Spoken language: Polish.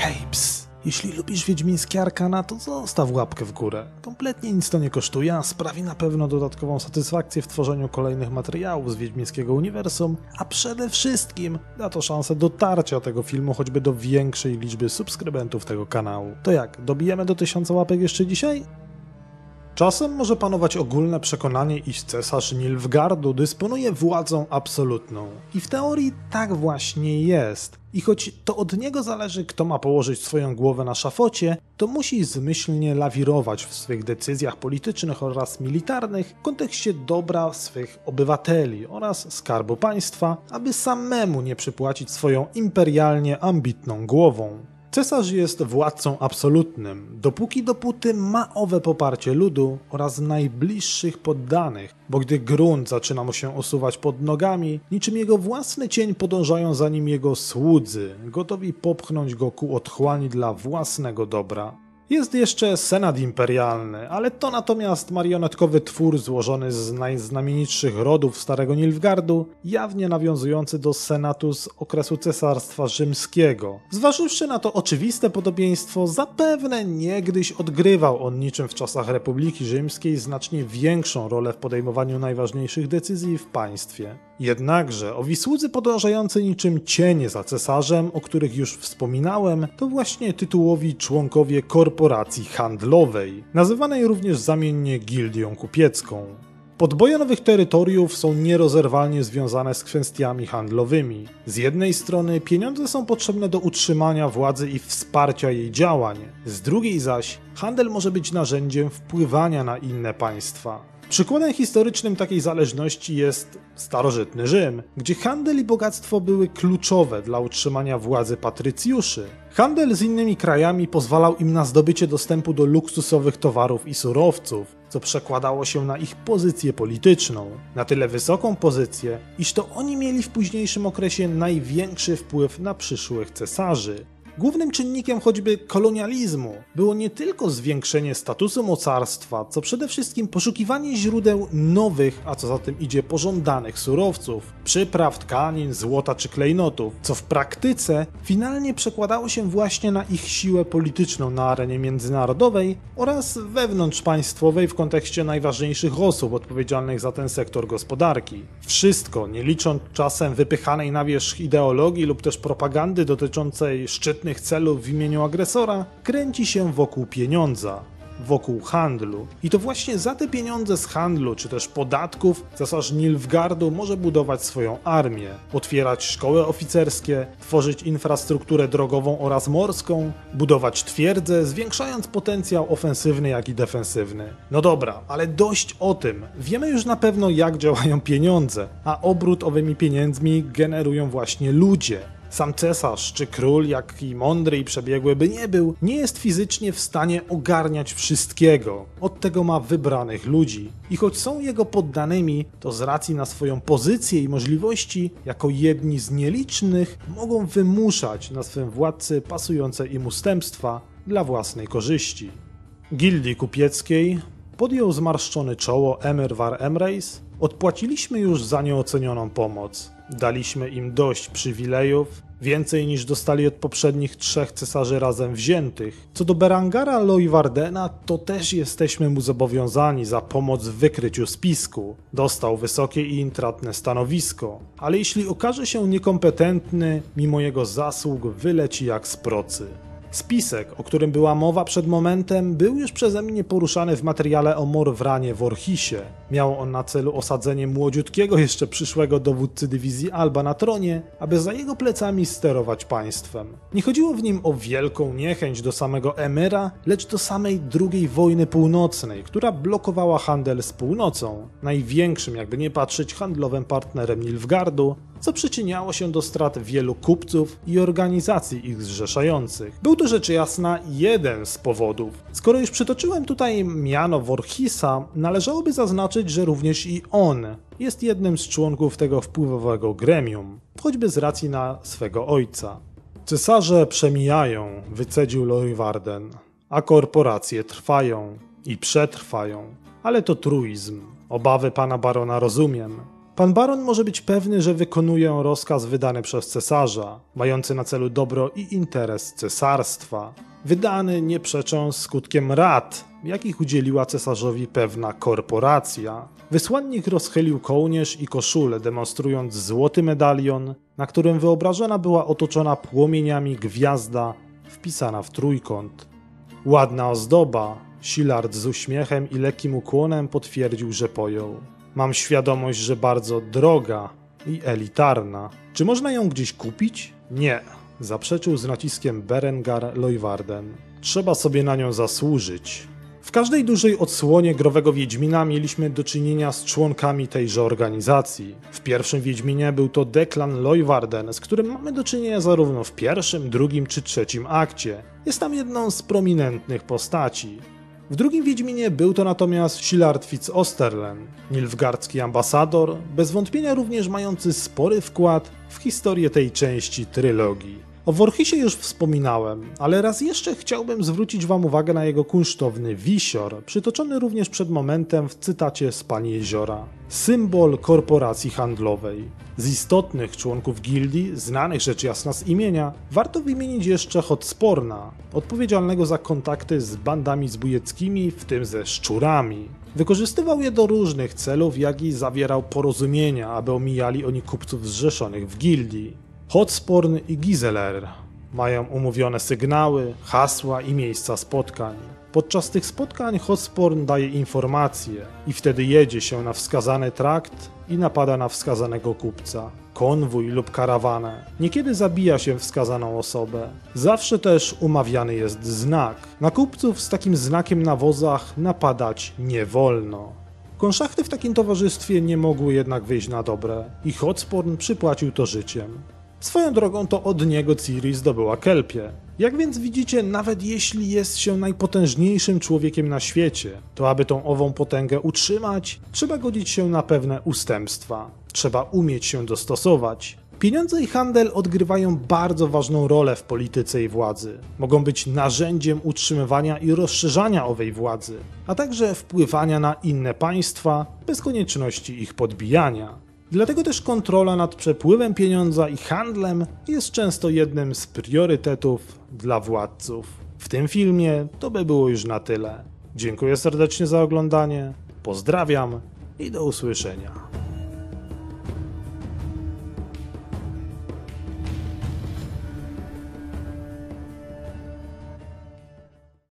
Hej, ps! Jeśli lubisz wiedźmińskie arkana, to zostaw łapkę w górę. Kompletnie nic to nie kosztuje, a sprawi na pewno dodatkową satysfakcję w tworzeniu kolejnych materiałów z wiedźmińskiego uniwersum, a przede wszystkim da to szansę dotarcia tego filmu choćby do większej liczby subskrybentów tego kanału. To jak, dobijemy do 1000 łapek jeszcze dzisiaj? Czasem może panować ogólne przekonanie, iż cesarz Nilfgardu dysponuje władzą absolutną. I w teorii tak właśnie jest. I choć to od niego zależy, kto ma położyć swoją głowę na szafocie, to musi zmyślnie lawirować w swych decyzjach politycznych oraz militarnych w kontekście dobra swych obywateli oraz skarbu państwa, aby samemu nie przypłacić swoją imperialnie ambitną głową. Cesarz jest władcą absolutnym, dopóki dopóty ma owe poparcie ludu oraz najbliższych poddanych, bo gdy grunt zaczyna mu się osuwać pod nogami, niczym jego własny cień podążają za nim jego słudzy, gotowi popchnąć go ku otchłani dla własnego dobra. Jest jeszcze Senat Imperialny, ale to natomiast marionetkowy twór złożony z najznamienitszych rodów Starego Nilfgardu, jawnie nawiązujący do Senatu z okresu Cesarstwa Rzymskiego. Zważywszy na to oczywiste podobieństwo, zapewne niegdyś odgrywał on niczym w czasach Republiki Rzymskiej znacznie większą rolę w podejmowaniu najważniejszych decyzji w państwie. Jednakże owi słudzy podążający niczym cienie za cesarzem, o których już wspominałem, to właśnie tytułowi członkowie korporacji handlowej, nazywanej również zamiennie gildią kupiecką. Podboje nowych terytoriów są nierozerwalnie związane z kwestiami handlowymi. Z jednej strony pieniądze są potrzebne do utrzymania władzy i wsparcia jej działań, z drugiej zaś handel może być narzędziem wpływania na inne państwa. Przykładem historycznym takiej zależności jest starożytny Rzym, gdzie handel i bogactwo były kluczowe dla utrzymania władzy patrycjuszy. Handel z innymi krajami pozwalał im na zdobycie dostępu do luksusowych towarów i surowców, co przekładało się na ich pozycję polityczną. Na tyle wysoką pozycję, iż to oni mieli w późniejszym okresie największy wpływ na przyszłych cesarzy. Głównym czynnikiem choćby kolonializmu było nie tylko zwiększenie statusu mocarstwa, co przede wszystkim poszukiwanie źródeł nowych, a co za tym idzie pożądanych surowców, przypraw, tkanin, złota czy klejnotów, co w praktyce finalnie przekładało się właśnie na ich siłę polityczną na arenie międzynarodowej oraz wewnątrzpaństwowej w kontekście najważniejszych osób odpowiedzialnych za ten sektor gospodarki. Wszystko, nie licząc czasem wypychanej na wierzch ideologii lub też propagandy dotyczącej szczytnych celów w imieniu agresora kręci się wokół pieniądza, wokół handlu. I to właśnie za te pieniądze z handlu, czy też podatków, cesarz Nilfgardu może budować swoją armię, otwierać szkoły oficerskie, tworzyć infrastrukturę drogową oraz morską, budować twierdze, zwiększając potencjał ofensywny jak i defensywny. No dobra, ale dość o tym. Wiemy już na pewno jak działają pieniądze, a obrót owymi pieniędzmi generują właśnie ludzie. Sam cesarz czy król, jak i mądry i przebiegły by nie był, nie jest fizycznie w stanie ogarniać wszystkiego. Od tego ma wybranych ludzi. I choć są jego poddanymi, to z racji na swoją pozycję i możliwości, jako jedni z nielicznych, mogą wymuszać na swym władcy pasujące im ustępstwa dla własnej korzyści. Gildii kupieckiej podjął zmarszczone czoło Emir War Emreis. Odpłaciliśmy już za nieocenioną pomoc. Daliśmy im dość przywilejów, więcej niż dostali od poprzednich trzech cesarzy razem wziętych. Co do Berangara Loiwardena, to też jesteśmy mu zobowiązani za pomoc w wykryciu spisku. Dostał wysokie i intratne stanowisko, ale jeśli okaże się niekompetentny, mimo jego zasług wyleci jak z procy. Spisek, o którym była mowa przed momentem, był już przeze mnie poruszany w materiale o Morwranie w Orchisie. Miał on na celu osadzenie młodziutkiego jeszcze przyszłego dowódcy dywizji Alba na tronie, aby za jego plecami sterować państwem. Nie chodziło w nim o wielką niechęć do samego Emyra, lecz do samej II wojny północnej, która blokowała handel z północą, największym jakby nie patrzeć handlowym partnerem Nilfgardu, co przyczyniało się do strat wielu kupców i organizacji ich zrzeszających. Był to rzecz jasna jeden z powodów. Skoro już przytoczyłem tutaj miano Vorhisa, należałoby zaznaczyć, że również i on jest jednym z członków tego wpływowego gremium, choćby z racji na swego ojca. Cesarze przemijają, wycedził Leuwarden, a korporacje trwają i przetrwają. Ale to truizm. Obawy pana barona rozumiem. Pan baron może być pewny, że wykonuje on rozkaz wydany przez cesarza, mający na celu dobro i interes cesarstwa. Wydany nie przecząc skutkiem rad, jakich udzieliła cesarzowi pewna korporacja. Wysłannik rozchylił kołnierz i koszulę, demonstrując złoty medalion, na którym wyobrażona była otoczona płomieniami gwiazda wpisana w trójkąt. Ładna ozdoba, Silard z uśmiechem i lekkim ukłonem potwierdził, że pojął. Mam świadomość, że bardzo droga i elitarna. Czy można ją gdzieś kupić? Nie, zaprzeczył z naciskiem Berengar Leuwarden. Trzeba sobie na nią zasłużyć. W każdej dużej odsłonie Growego Wiedźmina mieliśmy do czynienia z członkami tejże organizacji. W pierwszym Wiedźminie był to Deklan Leuwarden, z którym mamy do czynienia zarówno w pierwszym, drugim czy trzecim akcie. Jest tam jedną z prominentnych postaci. W drugim Wiedźminie był to natomiast Szilard Fitz Osterlen, nilfgardzki ambasador, bez wątpienia również mający spory wkład w historię tej części trylogii. O Worchisie już wspominałem, ale raz jeszcze chciałbym zwrócić Wam uwagę na jego kunsztowny wisior, przytoczony również przed momentem w cytacie z Pani Jeziora. Symbol korporacji handlowej. Z istotnych członków gildii, znanych rzecz jasna z imienia, warto wymienić jeszcze Hotsporna, odpowiedzialnego za kontakty z bandami zbójeckimi, w tym ze szczurami. Wykorzystywał je do różnych celów, jak i zawierał porozumienia, aby omijali oni kupców zrzeszonych w gildii. Hotsporn i Giseler mają umówione sygnały, hasła i miejsca spotkań. Podczas tych spotkań Hotsporn daje informacje i wtedy jedzie się na wskazany trakt i napada na wskazanego kupca, konwój lub karawanę. Niekiedy zabija się wskazaną osobę. Zawsze też umawiany jest znak. Na kupców z takim znakiem na wozach napadać nie wolno. Konszachty w takim towarzystwie nie mogły jednak wyjść na dobre i Hotsporn przypłacił to życiem. Swoją drogą to od niego Ciri zdobyła Kelpie. Jak więc widzicie, nawet jeśli jest się najpotężniejszym człowiekiem na świecie, to aby tą ową potęgę utrzymać, trzeba godzić się na pewne ustępstwa. Trzeba umieć się dostosować. Pieniądze i handel odgrywają bardzo ważną rolę w polityce i władzy. Mogą być narzędziem utrzymywania i rozszerzania owej władzy, a także wpływania na inne państwa bez konieczności ich podbijania. Dlatego też kontrola nad przepływem pieniądza i handlem jest często jednym z priorytetów dla władców. W tym filmie to by było już na tyle. Dziękuję serdecznie za oglądanie, pozdrawiam i do usłyszenia.